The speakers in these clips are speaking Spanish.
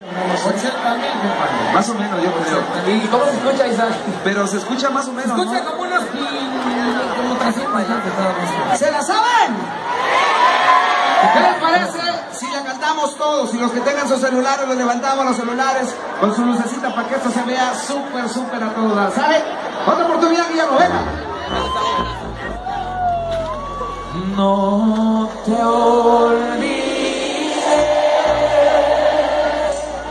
80 mil, compadre. Más o menos, yo creo. ¿Y cómo se escucha, Isaac? Pero se escucha más o menos. Escucha ¿no? como unos como 300 ya. ¿Se la saben? ¿Qué les parece si la cantamos todos? Y los que tengan sus celulares, los levantamos los celulares con su lucecita para que esto se vea súper, súper a todo dar. ¿Sale? Otra oportunidad, Guillermo, venga. No te olvides,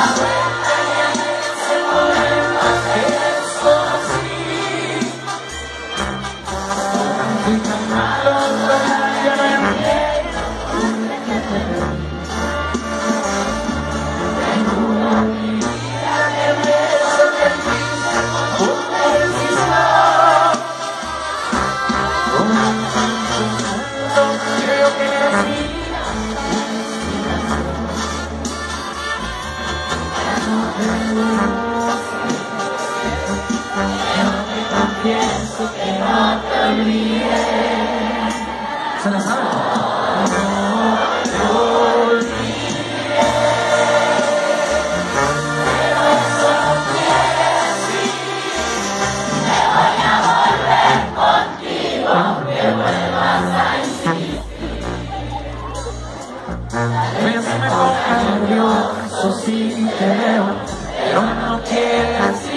power. ¿Se la saben? Bésame con nervioso si te veo, pero no quiere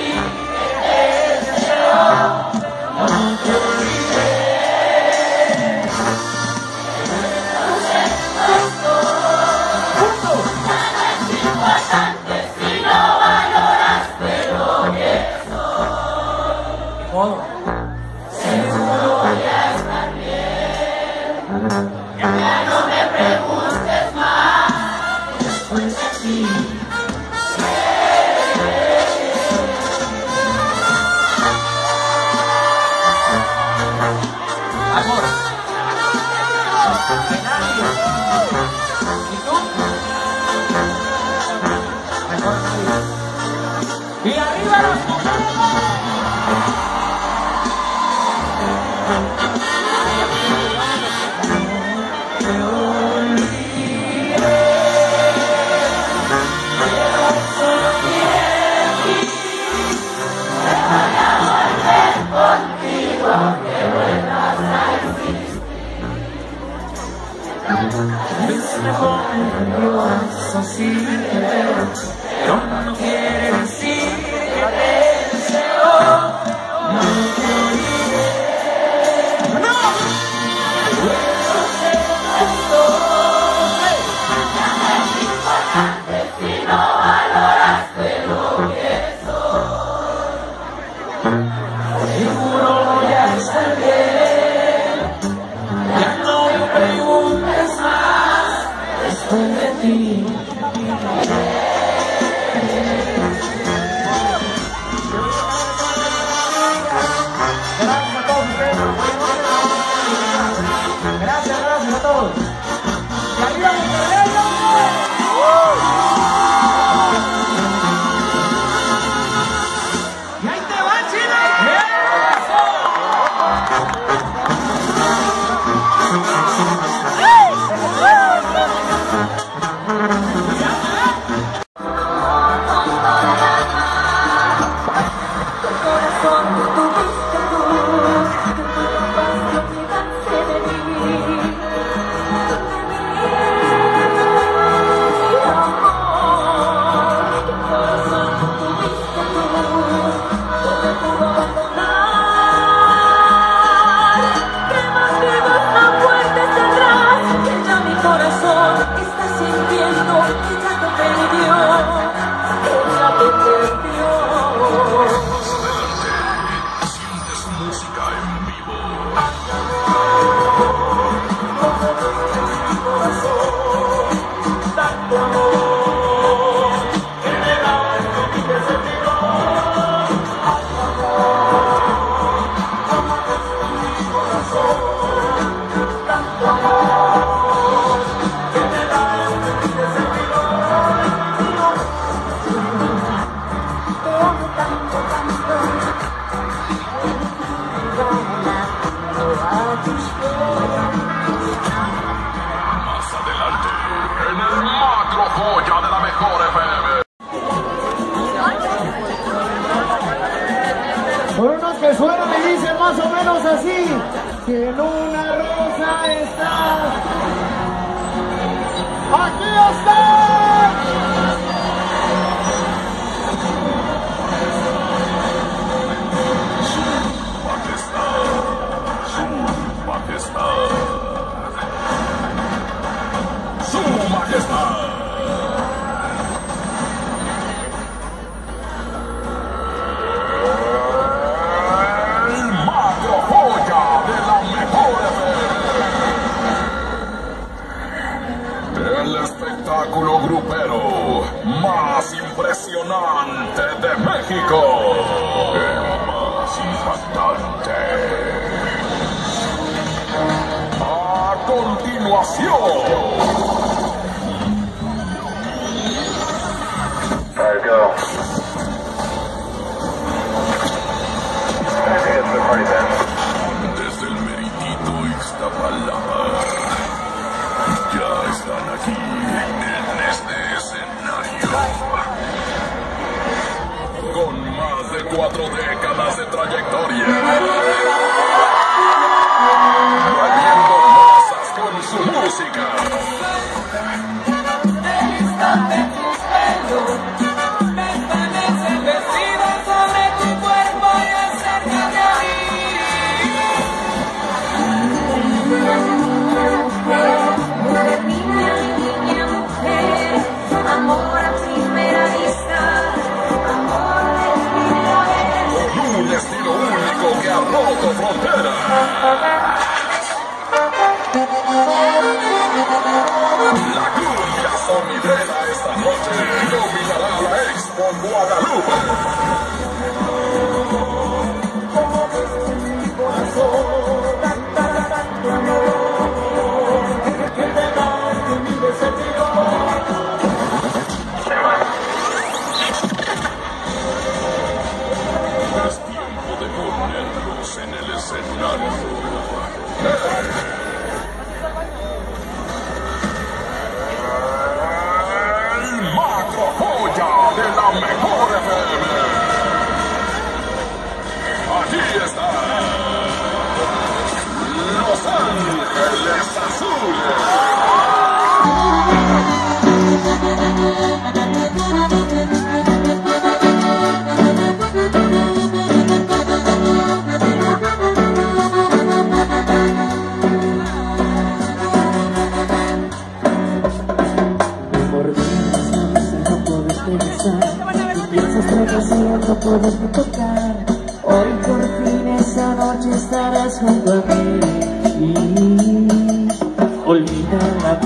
que en una rosa estás. Aquí estás.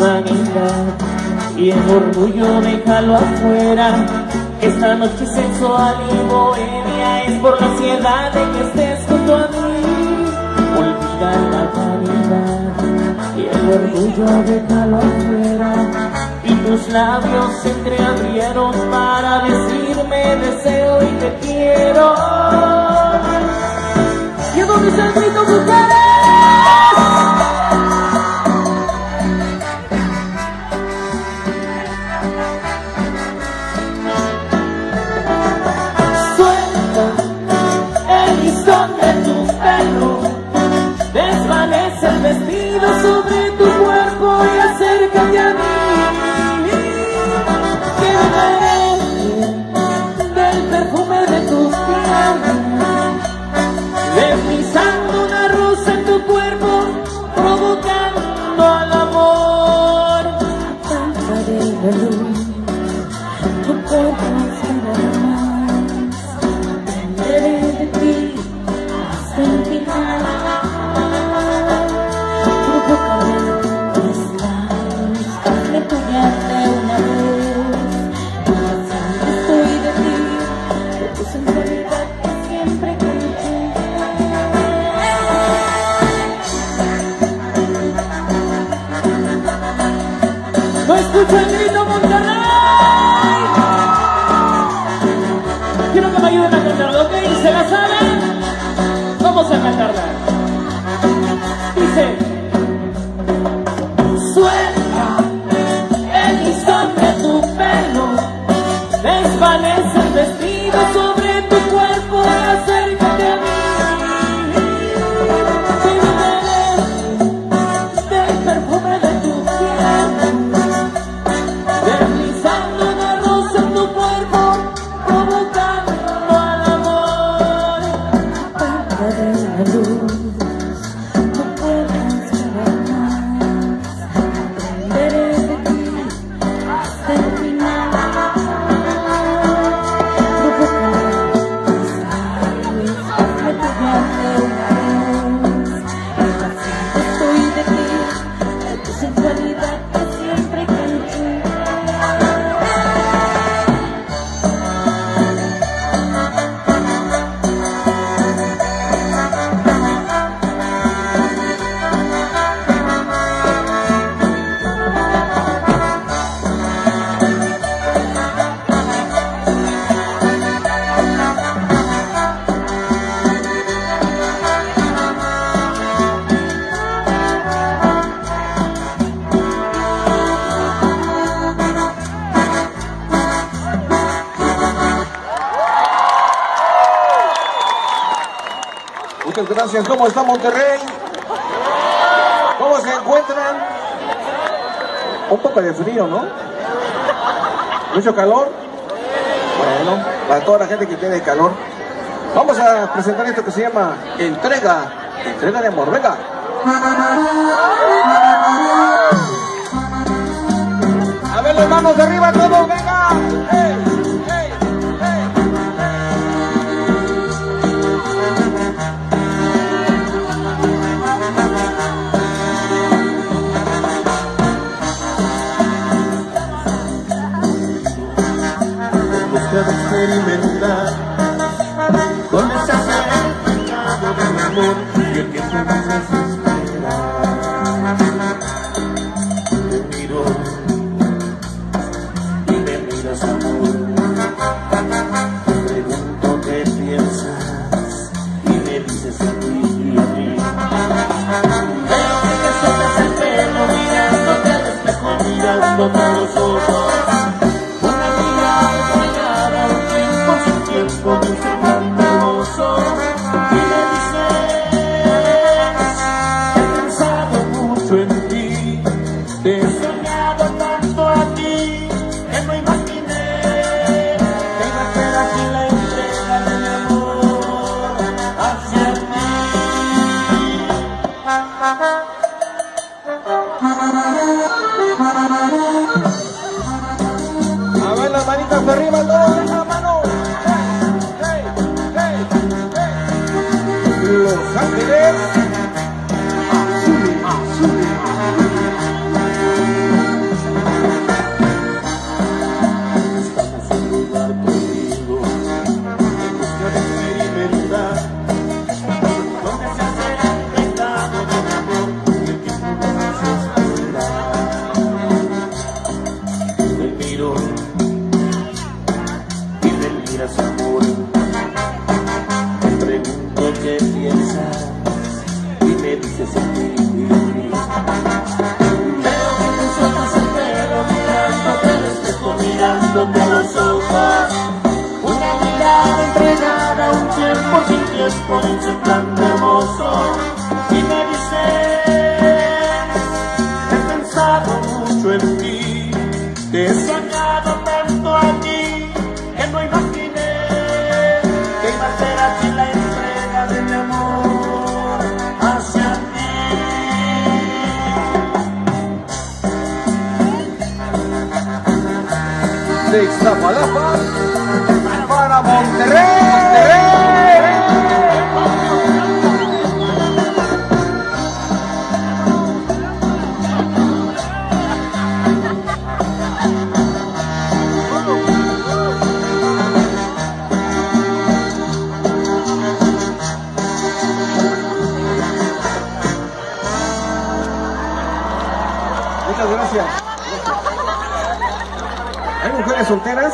humanidad. Y el orgullo déjalo afuera esta noche sensual y bohemia es por la ansiedad de que estés junto a mí. Olvida la vanidad y el orgullo déjalo afuera. Y tus labios se entreabrieron para decirme deseo y te quiero. Llevo mis angritos gracias. ¿Cómo está Monterrey? ¿Cómo se encuentran? Un poco de frío, ¿no? ¿Mucho calor? Bueno, para toda la gente que tiene calor. Vamos a presentar esto que se llama Entrega. Entrega de amor. Venga. A ver, las manos arriba todos, venga. never pretty midnight arriba, todos mano. Hey, hey, hey. Los Ángeles. En ti, te he soñado tanto a ti, que no imaginé que iba a ser así la entrega de mi amor hacia ti. De Iztapalapa para Monterrey. ¿Hay mujeres solteras?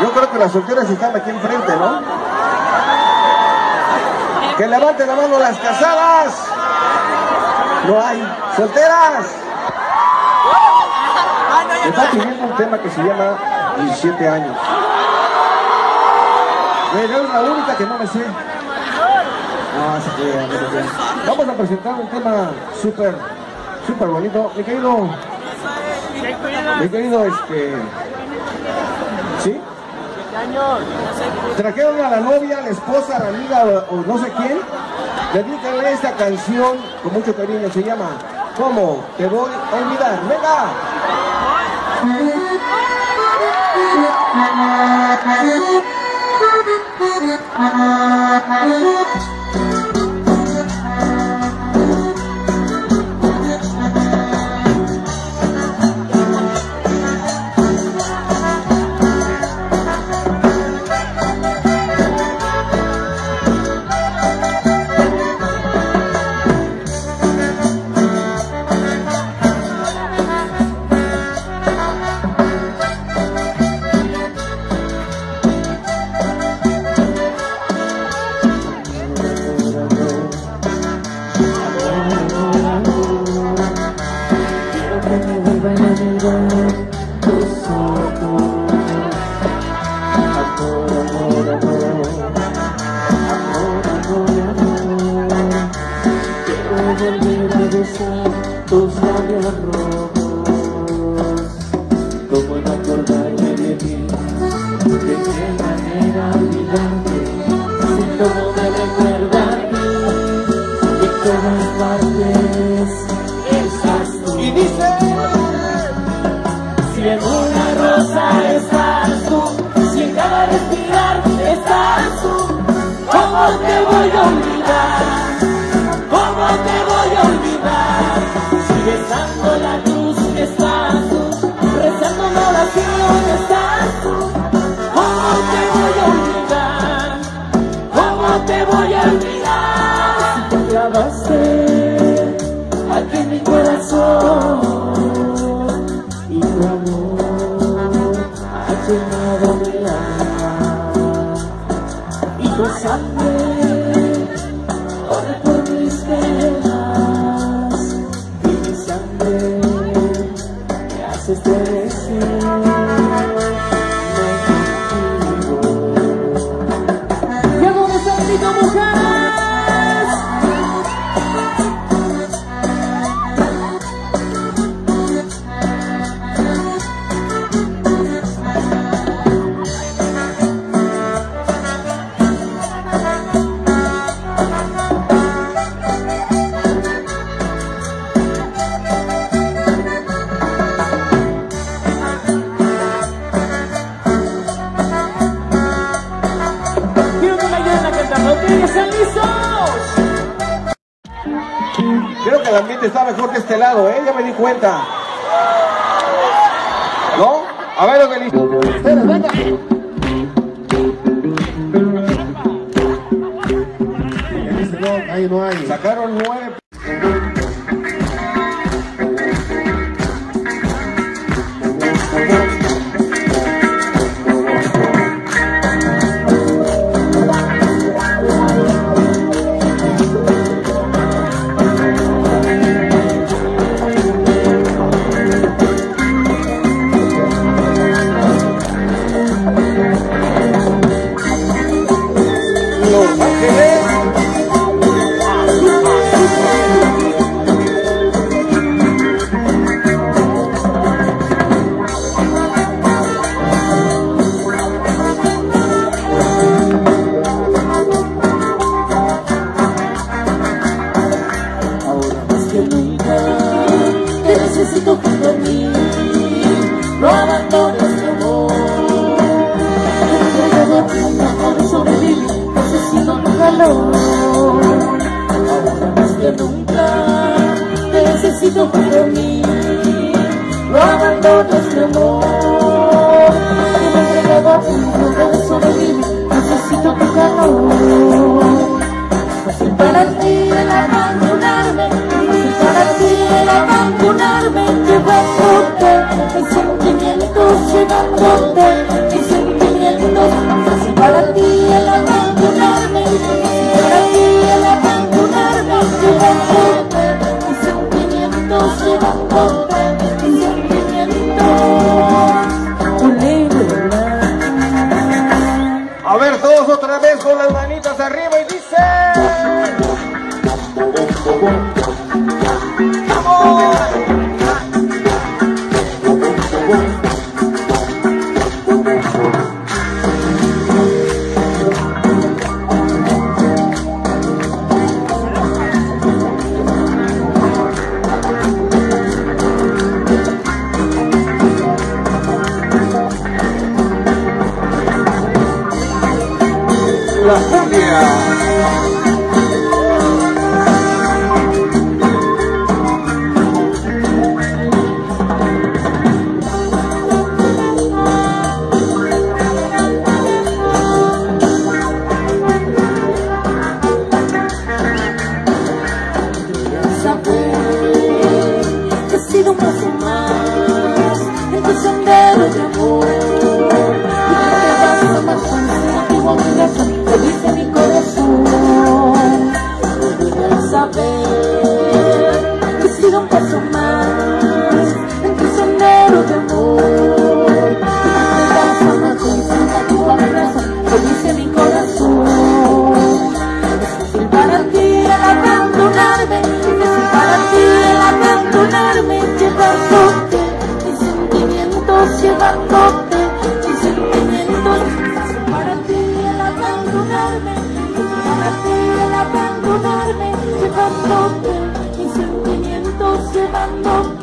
Yo creo que las solteras están aquí enfrente, ¿no? Que levanten la mano las casadas. No hay. ¿Solteras? Me está pidiendo un tema que se llama 17 años. Bueno, es la única que no me sé. Vamos a presentar un tema súper, súper bonito. Mi querido, mi querido, este... ¿Sí? Trajeron a la novia, a la esposa, a la amiga o, no sé quién. Dedícale esta canción con mucho cariño. Se llama ¿Cómo te voy a olvidar? ¡Venga! Cómo te voy a olvidar? ¿Cómo te voy a olvidar? Si besando la cruz estás, rezando una oración estás. ¿Cómo te voy a olvidar? ¿Cómo te voy a olvidar? Si te clavaste aquí en mi corazón. cuenta. ¿No? A ver lo que le come back. llevando mis sentimientos llevando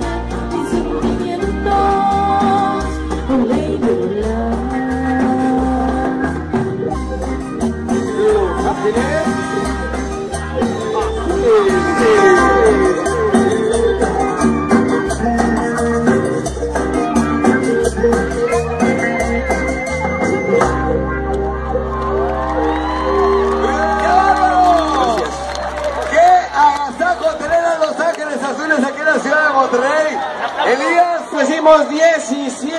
Vamos, 17, 17,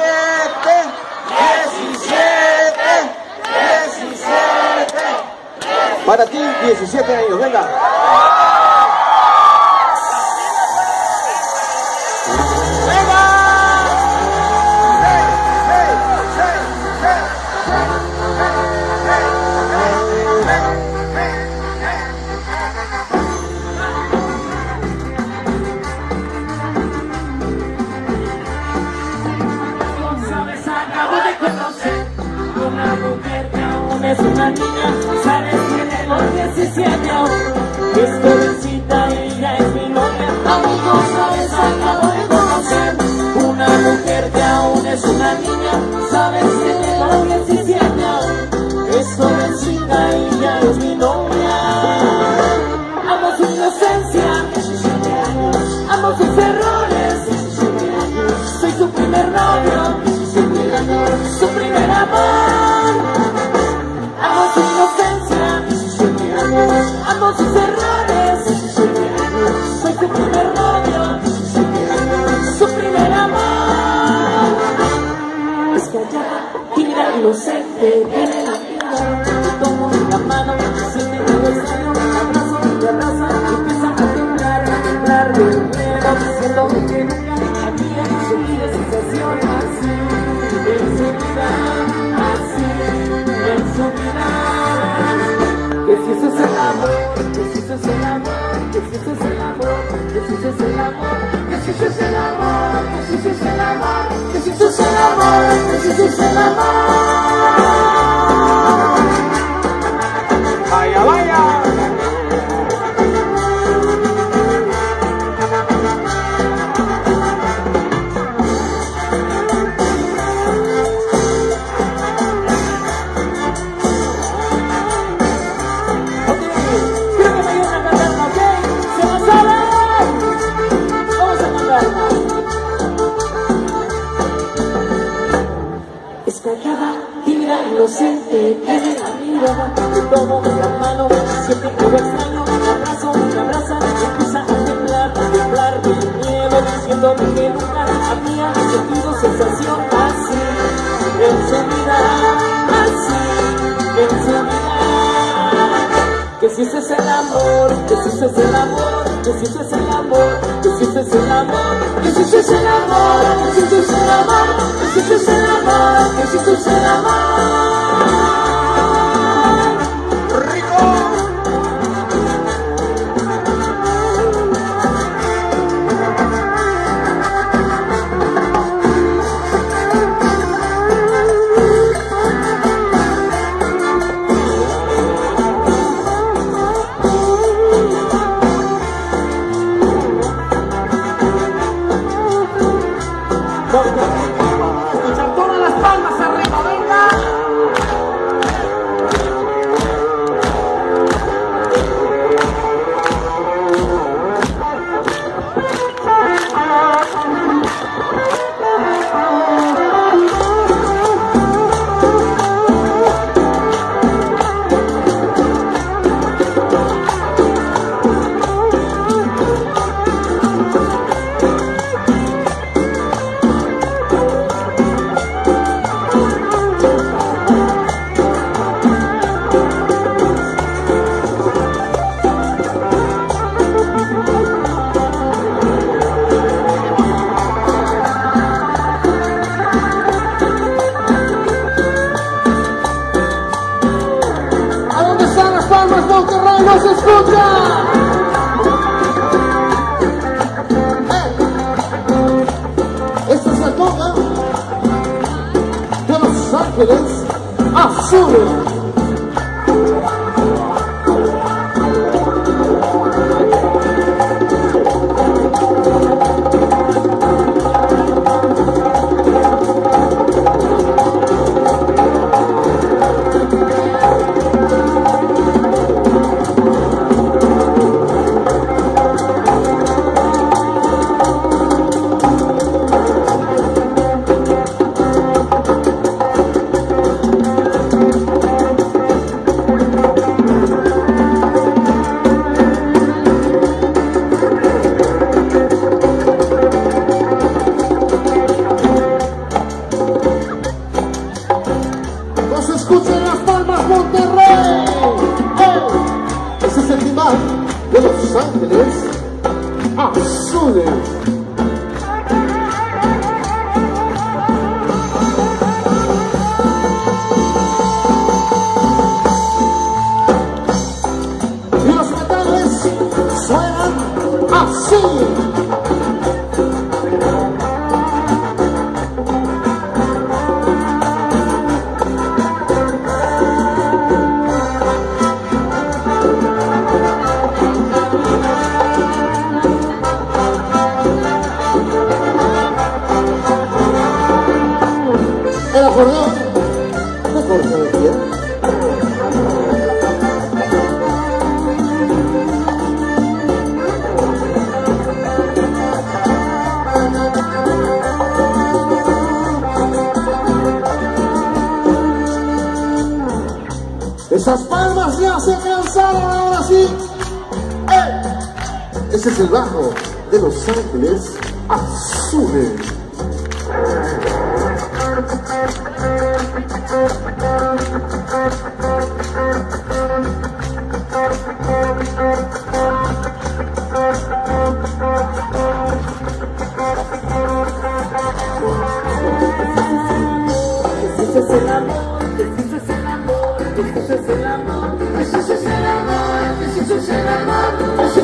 17. Para ti, 17 años, venga. Mano, mi extraño, me abrazo, me abraza, empieza a temblar, a temblar de miedo, diciendo que nunca había sentido sensación así, en su vida, así, en su vida. Que si eso es el amor, que si eso es el amor, que si eso es el amor, que si eso es el amor, que si eso es el amor, que si eso es el amor, que si eso es el amor, que si es el amor. 呀，来呀。Es callada, tímida, inocente, tiene la mirada, tomo la mano, que lo extraño, me abrazo, me abraza, empieza a temblar, a temblar de miedo, diciéndome que nunca había sentido sensación así, en su vida, así, en su vida. Que si ese es el amor, que si ese es el amor, ese es el amor, ese es el amor, ese es el amor, ese es el amor, ese es el amor, ese es el amor. Escuchar todas las palmas de Los Holy. Ese es el bajo de Los Ángeles Azules.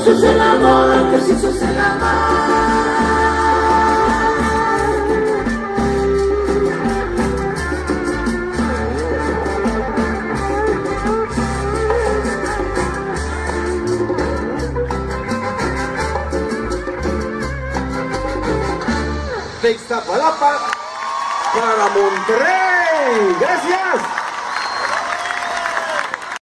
Es el amor, es el amor. de Iztapalapa para Monterrey. Gracias.